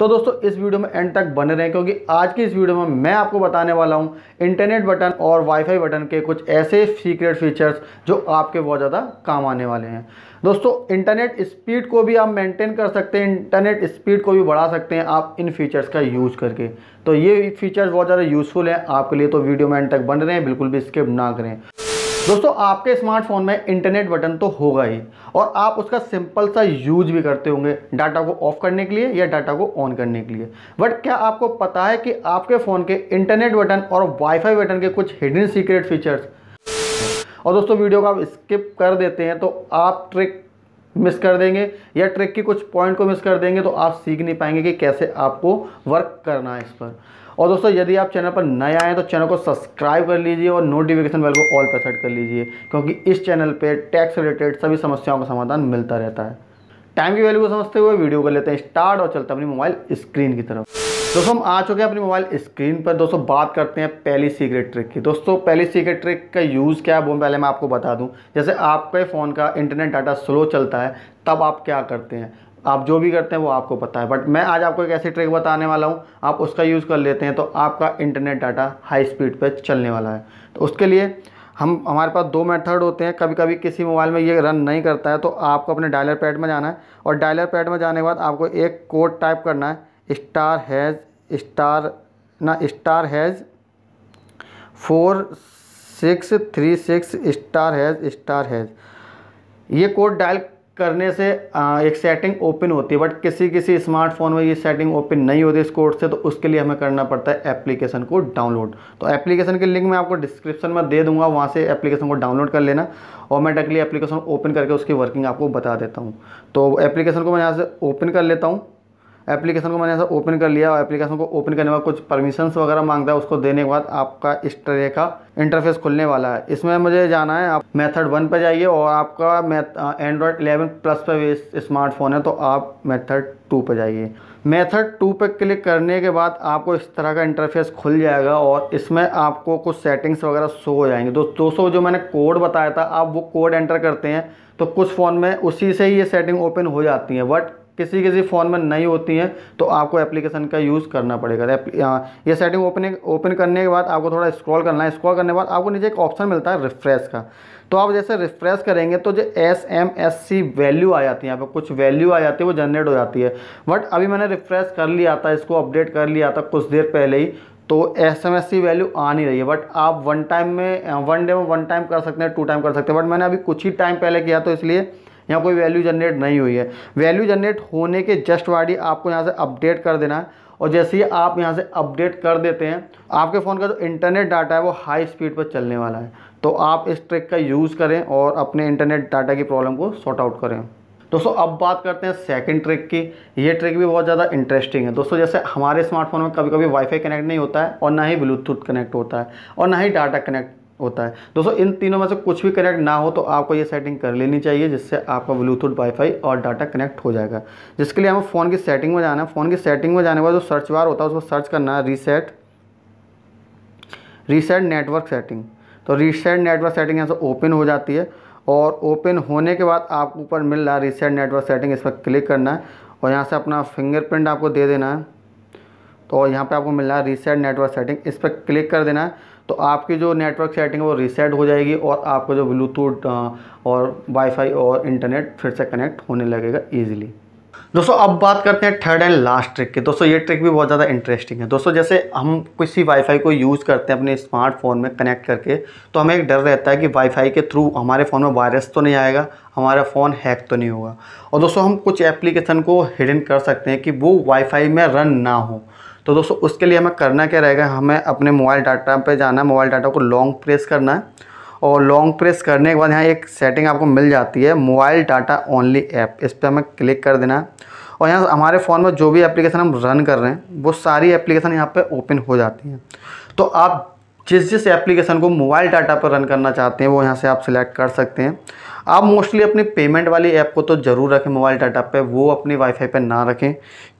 तो दोस्तों, इस वीडियो में एंड तक बने रहें, क्योंकि आज की इस वीडियो में मैं आपको बताने वाला हूँ इंटरनेट बटन और वाईफाई बटन के कुछ ऐसे सीक्रेट फीचर्स जो आपके बहुत ज़्यादा काम आने वाले हैं। दोस्तों इंटरनेट स्पीड को भी आप मेंटेन कर सकते हैं इंटरनेट स्पीड को भी बढ़ा सकते हैं आप इन फीचर्स का यूज़ करके। तो ये फीचर्स बहुत ज़्यादा यूज़फुल हैं आपके लिए तो वीडियो में एंड तक बन रहे हैं बिल्कुल भी स्किप ना करें। दोस्तों, आपके स्मार्टफ़ोन में इंटरनेट बटन तो होगा ही। और आप उसका सिंपल सा यूज़ भी करते होंगे डाटा को ऑफ़ करने के लिए या डाटा को ऑन करने के लिए। बट क्या आपको पता है कि आपके फ़ोन के इंटरनेट बटन और वाईफाई बटन के कुछ हिडन सीक्रेट फीचर्स और दोस्तों, वीडियो को आप स्किप कर देते हैं तो आप ट्रिक मिस कर देंगे या ट्रिक की कुछ पॉइंट को मिस कर देंगे तो आप सीख नहीं पाएँगे कि कैसे आपको वर्क करना है इस पर। और दोस्तों, यदि आप चैनल पर नए आए तो चैनल को सब्सक्राइब कर लीजिए और नोटिफिकेशन बेल को ऑल पर सेट कर लीजिए, क्योंकि इस चैनल पर टैक्स रिलेटेड सभी समस्याओं का समाधान मिलता रहता है। टाइम की वैल्यू को समझते हुए वीडियो कर लेते हैं स्टार्ट और चलते हैं अपनी मोबाइल स्क्रीन की तरफ़। दोस्तों, हम आ चुके हैं अपनी मोबाइल स्क्रीन पर। दोस्तों, बात करते हैं पहली सीक्रेट ट्रिक की। दोस्तों, पहली सीक्रेट ट्रिक का यूज़ क्या है, वो पहले मैं आपको बता दूँ। जैसे आपके फ़ोन का इंटरनेट डाटा स्लो चलता है, तब आप क्या करते हैं? आप जो भी करते हैं वो आपको पता है। बट मैं आज आपको एक ऐसी ट्रिक बताने वाला हूँ, आप उसका यूज़ कर लेते हैं तो आपका इंटरनेट डाटा हाई स्पीड पर चलने वाला है। तो उसके लिए हम, हमारे पास दो मेथड होते हैं कभी कभी किसी मोबाइल में ये रन नहीं करता है तो आपको अपने डायलर पैड में जाना है और डायलर पैड में जाने के बाद आपको एक कोड टाइप करना है स्टार हैज़ स्टार ना star hash four six three six star hash star hash ये कोड डायल करने से एक सेटिंग ओपन होती है बट किसी किसी स्मार्टफ़ोन में ये सेटिंग ओपन नहीं होती इस कोड से तो उसके लिए हमें करना पड़ता है एप्लीकेशन को डाउनलोड तो एप्लीकेशन के लिंक मैं आपको डिस्क्रिप्शन में दे दूँगा, वहाँ से एप्लीकेशन को डाउनलोड कर लेना, और मैं डायरेक्टली एप्लीकेशन ओपन करके उसकी वर्किंग आपको बता देता हूँ। तो एप्लीकेशन को मैं यहाँ से ओपन कर लेता हूँ। एप्लीकेशन को मैंने ऐसा ओपन कर लिया और एप्लीकेशन को ओपन करने के बाद कुछ परमिशंस वगैरह माँगता है, उसको देने के बाद आपका इस तरह का इंटरफेस खुलने वाला है। इसमें मुझे जाना है, आप मेथड वन पर जाइए और आपका एंड्रॉयड एलेवन प्लस पर स्मार्टफ़ोन है तो आप मेथड टू पर जाइए। मेथड टू पर क्लिक करने के बाद आपको इस तरह का इंटरफेस खुल जाएगा और इसमें आपको कुछ सेटिंग्स वगैरह शो हो जाएँगे। दो दोस्तों, जो मैंने कोड बताया था, आप वो कोड एंटर करते हैं तो कुछ फ़ोन में उसी से ही ये सेटिंग ओपन हो जाती है। बट किसी किसी फ़ोन में नहीं होती हैं तो आपको एप्लीकेशन का यूज़ करना पड़ेगा। ये सेटिंग ओपन ओपन करने के बाद आपको थोड़ा स्क्रॉल करना है। स्क्रॉल करने के बाद आपको नीचे एक ऑप्शन मिलता है रिफ्रेश का। तो आप जैसे रिफ्रेश करेंगे तो जो S M S C value आ जाती है, यहाँ पर कुछ वैल्यू आ जाती है, वो जनरेट हो जाती है। बट अभी मैंने रिफ्रेश कर लिया था, इसको अपडेट कर लिया था कुछ देर पहले ही तो S M S C value आ नहीं रही है। बट आप वन टाइम में वन डे में वन टाइम कर सकते हैं टू टाइम कर सकते हैं। बट मैंने अभी कुछ ही टाइम पहले किया तो इसलिए यहाँ कोई वैल्यू जनरेट नहीं हुई है। वैल्यू जनरेट होने के जस्ट वाड़ी आपको यहाँ से अपडेट कर देना है। और जैसे ही आप यहाँ से अपडेट कर देते हैं, आपके फ़ोन का जो इंटरनेट डाटा है वो हाई स्पीड पर चलने वाला है। तो आप इस ट्रिक का यूज़ करें और अपने इंटरनेट डाटा की प्रॉब्लम को सॉर्ट आउट करें। दोस्तों, अब बात करते हैं सेकंड ट्रिक की। ये ट्रिक भी बहुत ज़्यादा इंटरेस्टिंग है। दोस्तों, जैसे हमारे स्मार्टफ़ोन में कभी कभी वाईफाई कनेक्ट नहीं होता है और ना ही ब्लूटूथ कनेक्ट होता है और ना ही डाटा कनेक्ट होता है। दोस्तों, इन तीनों में से कुछ भी कनेक्ट ना हो तो आपको ये सेटिंग कर लेनी चाहिए, जिससे आपका ब्लूटूथ वाईफाई और डाटा कनेक्ट हो जाएगा। जिसके लिए हमें फ़ोन की सेटिंग में जाना है। फ़ोन की सेटिंग में जाने के बाद जो सर्च बार होता है, उसको सर्च करना है रीसेट रीसेट नेटवर्क सेटिंग तो रीसेट नेटवर्क सेटिंग यहाँ से ओपन हो जाती है और ओपन होने के बाद आपको ऊपर मिल रहा है रीसेट नेटवर्क सेटिंग इस पर क्लिक करना है और यहाँ से अपना फिंगरप्रिंट आपको दे देना है। तो यहाँ पे आपको मिल रहा है रीसेट नेटवर्क सेटिंग इस पर क्लिक कर देना है। तो आपकी जो नेटवर्क सेटिंग वो रीसेट हो जाएगी और आपका जो ब्लूटूथ और वाईफाई और इंटरनेट फिर से कनेक्ट होने लगेगा ईजिली दोस्तों, अब बात करते हैं थर्ड एंड लास्ट ट्रिक की। दोस्तों, ये ट्रिक भी बहुत ज़्यादा इंटरेस्टिंग है। दोस्तों, जैसे हम किसी वाईफाई को यूज़ करते हैं अपने स्मार्टफ़ोन में कनेक्ट करके तो हमें एक डर रहता है कि वाईफाई के थ्रू हमारे फ़ोन में वायरस तो नहीं आएगा, हमारा फ़ोन हैक तो नहीं होगा। और दोस्तों, हम कुछ एप्लीकेशन को हिडन कर सकते हैं कि वो वाईफाई में रन ना हो। तो दोस्तों, उसके लिए हमें करना क्या रहेगा, हमें अपने मोबाइल डाटा पर जाना है मोबाइल डाटा को लॉन्ग प्रेस करना है। और लॉन्ग प्रेस करने के बाद यहाँ एक सेटिंग आपको मिल जाती है मोबाइल डाटा ओनली ऐप इस पर हमें क्लिक कर देना है। और यहाँ हमारे फ़ोन में जो भी एप्लीकेशन हम रन कर रहे हैं, वो सारी एप्लीकेशन यहाँ पे ओपन हो जाती हैं। तो आप जिस जिस एप्लीकेशन को मोबाइल डाटा पर रन करना चाहते हैं, वो यहाँ से आप सिलेक्ट कर सकते हैं। आप मोस्टली अपनी पेमेंट वाली ऐप को तो ज़रूर रखें मोबाइल डाटा पे, वो अपनी वाईफाई पे ना रखें,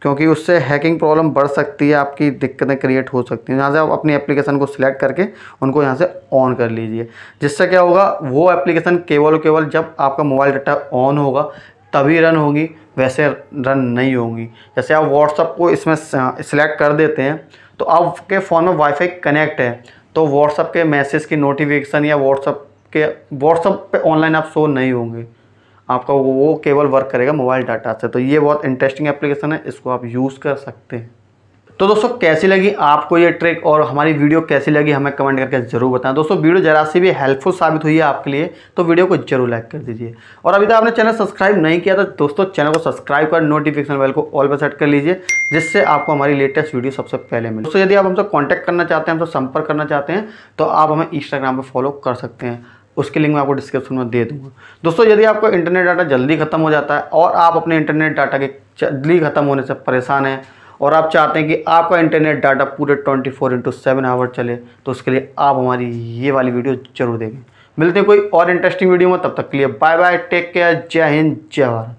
क्योंकि उससे हैकिंग प्रॉब्लम बढ़ सकती है, आपकी दिक्कतें क्रिएट हो सकती हैं। यहाँ से आप अपनी एप्लीकेशन को सिलेक्ट करके उनको यहाँ से ऑन कर लीजिए। जिससे क्या होगा, वो एप्लीकेशन केवल केवल जब आपका मोबाइल डाटा ऑन होगा, तभी रन होगी, वैसे रन नहीं होंगी। जैसे आप व्हाट्सअप को इसमें सिलेक्ट कर देते हैं तो आपके फ़ोन में वाईफाई कनेक्ट है तो व्हाट्सअप के मैसेज की नोटिफिकेशन या व्हाट्सअप के व्हाट्सअप पे ऑनलाइन आप शो नहीं होंगे। आपका वो केवल वर्क करेगा मोबाइल डाटा से। तो ये बहुत इंटरेस्टिंग एप्लीकेशन है, इसको आप यूज़ कर सकते हैं। तो दोस्तों, कैसी लगी आपको ये ट्रिक और हमारी वीडियो कैसी लगी हमें कमेंट करके ज़रूर बताएँ। दोस्तों वीडियो जरा सी भी हेल्पफुल साबित हुई है आपके लिए तो वीडियो को ज़रूर लाइक कर दीजिए। और अभी तक आपने चैनल सब्सक्राइब नहीं किया तो दोस्तों चैनल को सब्सक्राइब कर नोटिफिकेशन बेल को ऑल पर सेट कर लीजिए, जिससे आपको हमारी लेटेस्ट वीडियो सबसे पहले मिले। दोस्तों, यदि आप हमसे कॉन्टैक्ट करना चाहते हैं, हमसे संपर्क करना चाहते हैं तो आप हमें इंस्टाग्राम पर फॉलो कर सकते हैं। उसकी लिंक मैं आपको डिस्क्रिप्शन में दे दूँगा। दोस्तों, यदि आपका इंटरनेट डाटा जल्दी ख़त्म हो जाता है और आप अपने इंटरनेट डाटा के जल्दी ख़त्म होने से परेशान हैं और आप चाहते हैं कि आपका इंटरनेट डाटा पूरे twenty four into seven hour चले तो उसके लिए आप हमारी ये वाली वीडियो ज़रूर देखें। मिलते हैं कोई और इंटरेस्टिंग वीडियो में, तब तक के लिए बाय बाय टेक केयर जय हिंद, जय भारत।